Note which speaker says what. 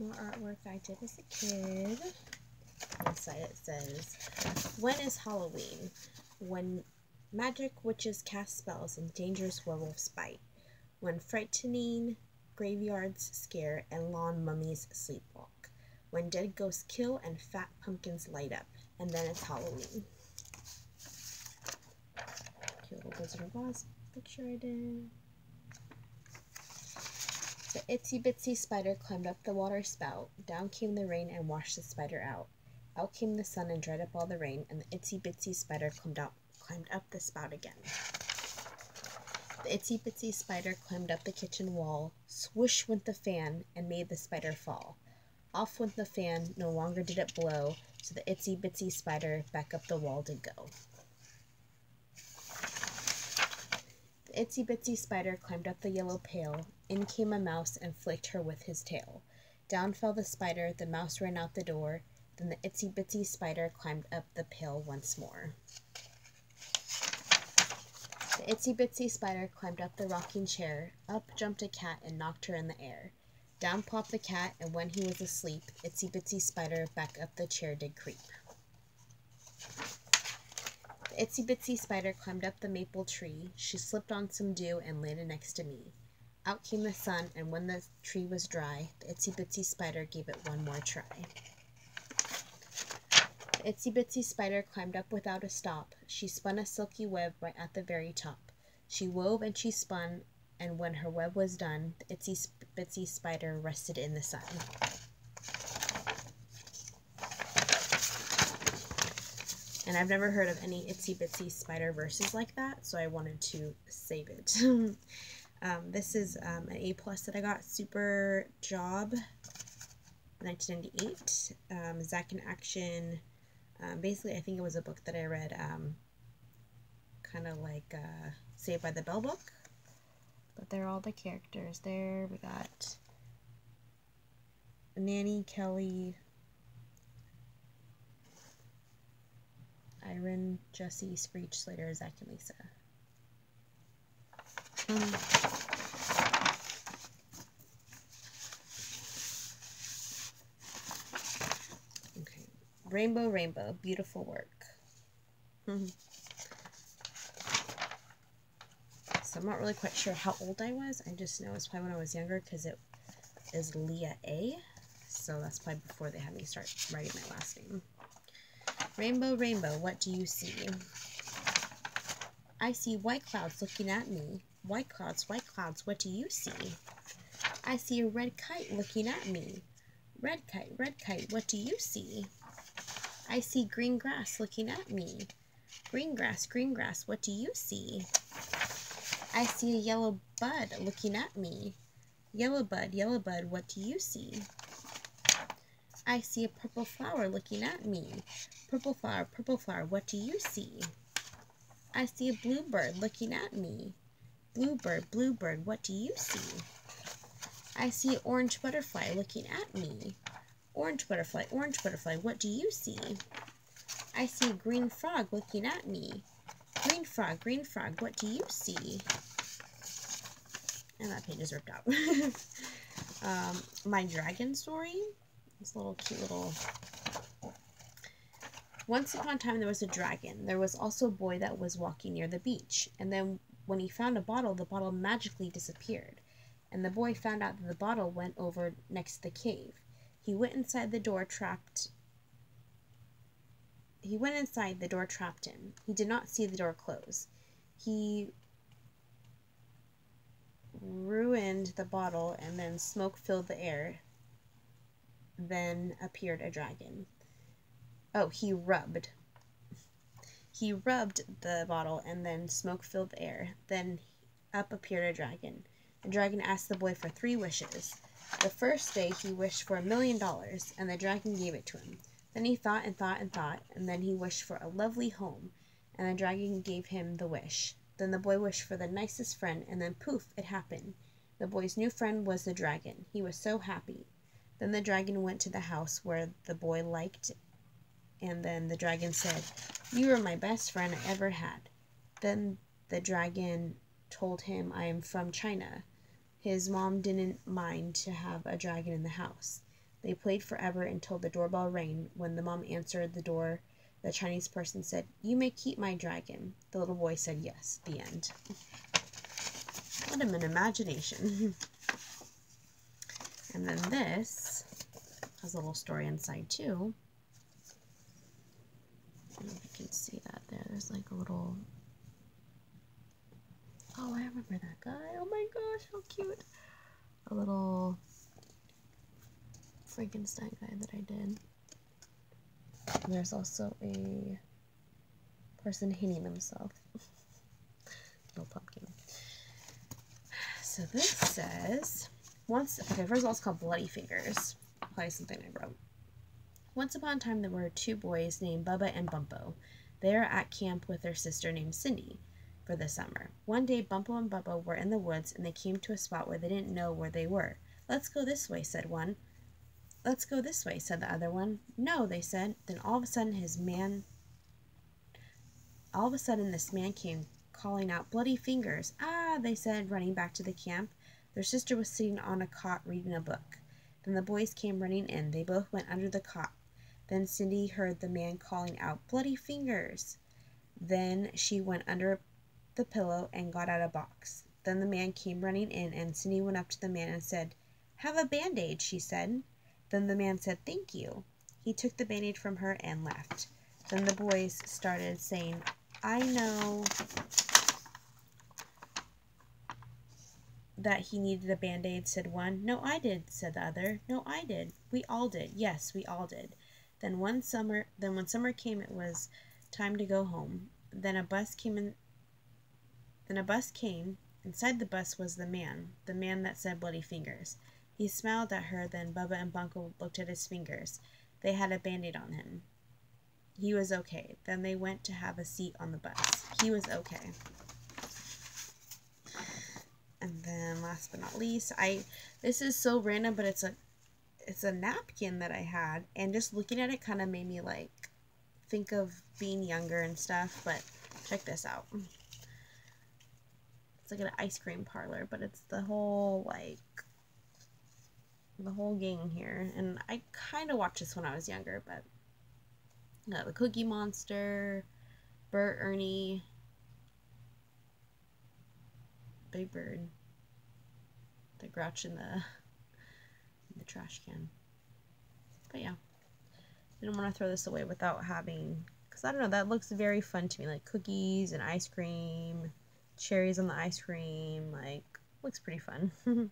Speaker 1: More artwork I did as a kid. Inside it says, When is Halloween? When magic witches cast spells and dangerous werewolves bite. When frightening graveyards scare and lawn mummies sleepwalk. When dead ghosts kill and fat pumpkins light up. And then it's Halloween. Cute little Wizard of Oz picture I did. The itsy bitsy spider climbed up the water spout. Down came the rain and washed the spider out. Out came the sun and dried up all the rain, and the itsy bitsy spider climbed up, climbed up the spout again. The itsy bitsy spider climbed up the kitchen wall. Swoosh went the fan and made the spider fall. Off went the fan, no longer did it blow, so the itsy bitsy spider back up the wall did go. The itsy bitsy spider climbed up the yellow pail. In came a mouse and flicked her with his tail. Down fell the spider, the mouse ran out the door. Then the itsy bitsy spider climbed up the pail once more. The itsy bitsy spider climbed up the rocking chair. Up jumped a cat and knocked her in the air. Down plopped the cat, and when he was asleep, itsy bitsy spider back up the chair did creep. The itsy bitsy spider climbed up the maple tree. She slipped on some dew and landed next to me. Out came the sun, and when the tree was dry, the itsy bitsy spider gave it one more try. The itsy bitsy spider climbed up without a stop. She spun a silky web right at the very top. She wove and she spun, and when her web was done, the itsy bitsy spider rested in the sun. And I've never heard of any itsy bitsy spider verses like that, so I wanted to save it. um, this is um, an A plus that I got, Super Job, 1998. Um, Zack in Action. Um, basically, I think it was a book that I read, um, kind of like uh, Saved by the Bell book. But they're all the characters there. We got Nanny, Kelly, Iron, Jessie, Screech, Slater, Zack, and Lisa. Okay. Rainbow, rainbow, beautiful work. Mm-hmm. so I'm not really quite sure how old I was. I just know it's probably when I was younger because it is Leah A. So that's probably before they had me start writing my last name. Rainbow, rainbow, what do you see? I see white clouds looking at me. White clouds, white clouds, what do you see? I see a red kite looking at me. Red kite, red kite, what do you see? I see green grass looking at me. Green grass, green grass, what do you see? I see a yellow bud looking at me. Yellow bud, yellow bud, what do you see? I see a purple flower looking at me. Purple flower, purple flower, what do you see? I see a bluebird looking at me. Bluebird, bluebird, what do you see? I see an orange butterfly looking at me. Orange butterfly, orange butterfly, what do you see? I see a green frog looking at me. Green frog, green frog, what do you see? And that page is ripped out. um, my dragon story. This little cute little once upon a time there was a dragon. There was also a boy that was walking near the beach. And then when he found a bottle, the bottle magically disappeared. And the boy found out that the bottle went over next to the cave. He went inside the door trapped he went inside, the door trapped him. He did not see the door close. He ruined the bottle and then smoke filled the air. Then appeared a dragon. Oh, he rubbed. He rubbed the bottle and then smoke filled the air. Then up appeared a dragon. The dragon asked the boy for three wishes. The first day he wished for a million dollars, and the dragon gave it to him. Then he thought and thought and thought, and then he wished for a lovely home, and the dragon gave him the wish. Then the boy wished for the nicest friend, and then poof, it happened. The boy's new friend was the dragon. He was so happy. Then the dragon went to the house where the boy liked and then the dragon said, You are my best friend I ever had. Then the dragon told him, I am from China. His mom didn't mind to have a dragon in the house. They played forever until the doorbell rang. When the mom answered the door, the Chinese person said, You may keep my dragon. The little boy said yes. The end. What an imagination. and then this has a little story inside too. I don't know if you can see that there. There's like a little. Oh, I remember that guy. Oh my gosh, how cute. A little Frankenstein guy that I did. And there's also a person hanging himself. Little pumpkin. So this says, once, okay, first of all, it's called Bloody Fingers. Probably something I wrote. Once upon a time, there were two boys named Bubba and Bumpo. They are at camp with their sister named Cindy for the summer. One day, Bumpo and Bubba were in the woods and they came to a spot where they didn't know where they were. Let's go this way, said one. Let's go this way, said the other one. No, they said. Then all of a sudden his man all of a sudden this man came calling out bloody fingers. Ah, they said, running back to the camp. Their sister was sitting on a cot reading a book. Then the boys came running in. They both went under the cot. Then Cindy heard the man calling out, Bloody fingers! Then she went under the pillow and got out a box. Then the man came running in, and Cindy went up to the man and said, Have a band aid, she said. Then the man said, Thank you. He took the bandage from her and left. Then the boys started saying, I know that he needed a band aid, said one. No, I did, said the other. No, I did. We all did. Yes, we all did. Then one summer then when summer came it was time to go home. Then a bus came in then a bus came. Inside the bus was the man, the man that said bloody fingers. He smiled at her, then Bubba and Bunko looked at his fingers. They had a band-aid on him. He was okay. Then they went to have a seat on the bus. He was okay. And then last but not least, I this is so random, but it's a it's a napkin that I had and just looking at it kind of made me like think of being younger and stuff, but check this out. It's like an ice cream parlor, but it's the whole like the whole gang here. And I kind of watched this when I was younger, but uh, the Cookie Monster, Bert, Ernie, Big Bird, the Grouch in the in the trash can. But yeah, didn't want to throw this away without having, because I don't know, that looks very fun to me, like cookies and ice cream, cherries on the ice cream, like looks pretty fun.